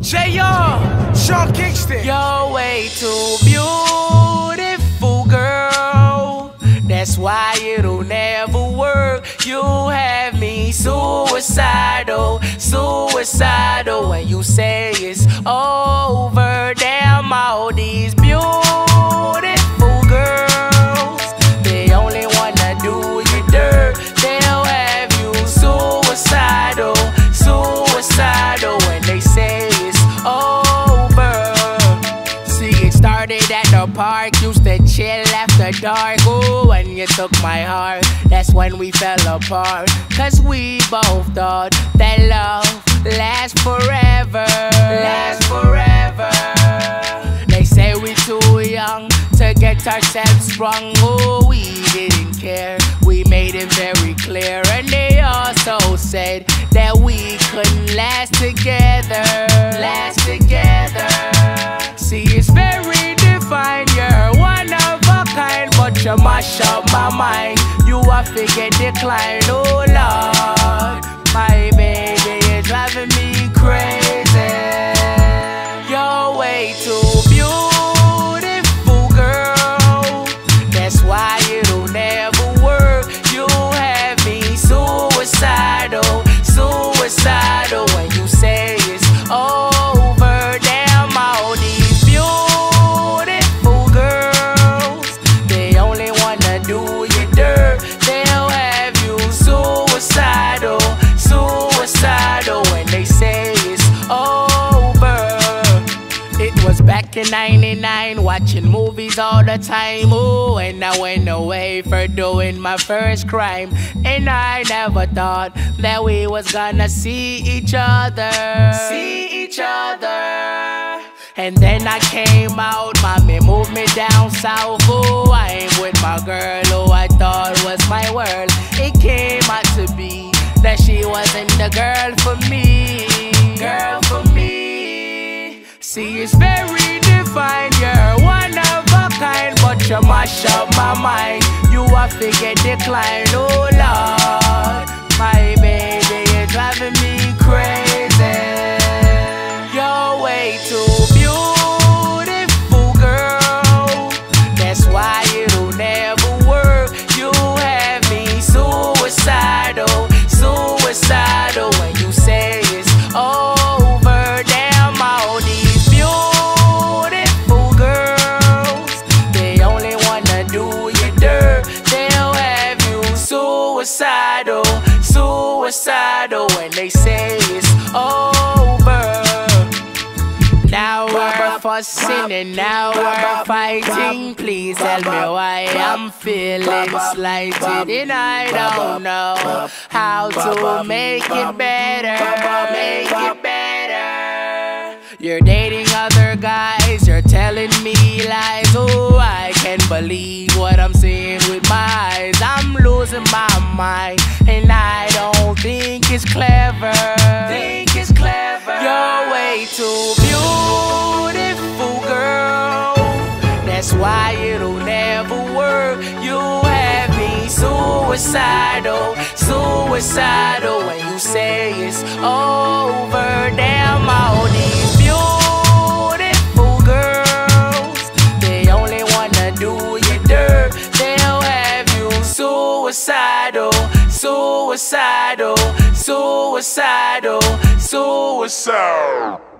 JR, Sean Kingston. You're way too beautiful, girl. That's why it'll never work. You have me suicidal, suicidal. When you say started at the park. Used to chill after dark. Ooh, when you took my heart, that's when we fell apart. Cause we both thought that love lasts forever. Lasts forever. They say we too young to get ourselves sprung. Oh, we didn't care. We made it very clear. And they also said that we couldn't last together. You mash up my mind. You are figure decline. Oh, Lord. My baby is driving me crazy. Back in 99, watching movies all the time. Ooh, and I went away for doing my first crime. And I never thought that we was gonna see each other. See each other. And then I came out, mommy moved me down south. Ooh, I ain't with my girl who I thought was my world. It came out to be that she wasn't the girl for me. See, it's very defined. You're one of a kind, but you mash up my mind. You are figure decline, oh Lord. My baby is driving me crazy. You're way too suicidal, suicidal. When they say it's over. Now we're fussing and now we're fighting. Please tell me why I'm feeling slighted and I don't know how to make it better. Make it better. You're dating other guys, you're telling me lies. Oh, I can't believe what I'm seeing with my eyes. I'm losing my and I don't think it's clever. Think it's clever. You're way too beautiful, girl. That's why it'll never work. You have me suicidal, suicidal. When you say it's over, damn all these beautiful suicidal, suicidal, suicidal, suicidal.